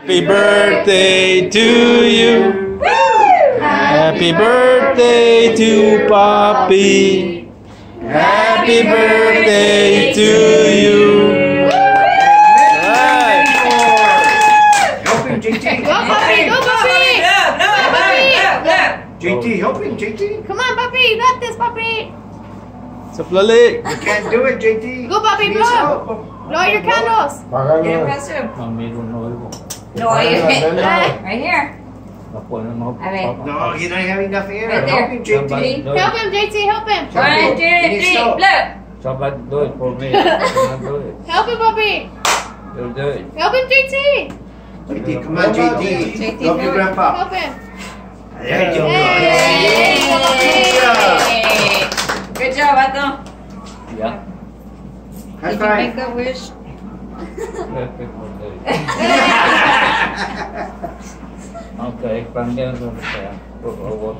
Happy birthday to you. Happy birthday to Poppy. Happy birthday to you. Right. Help him, JT. Go, puppy, go, puppy. Look, look, look, look. JT, help him, JT. Come on, puppy, you got this, puppy. Sa plali. You can't do it, JT. Go, puppy, He needs blow. Help. Blow your candles. Get it past him. Mayroon na ako. No, you Right here. Ako na mga I mean- No, he don't have enough air. Right help him, JT. Help him, JT, help him. One, two, three, look. Somebody do it for me. Do it. Help him, puppy. You do it. Help him, JT. JT, come on, JT. JT, Help your grandpa. Help him. There you go. Yay. Good job, Ato. Yeah. High Did you five. make a wish? Perfect for day. Okay, pangyan ko na siya. Oo, oo.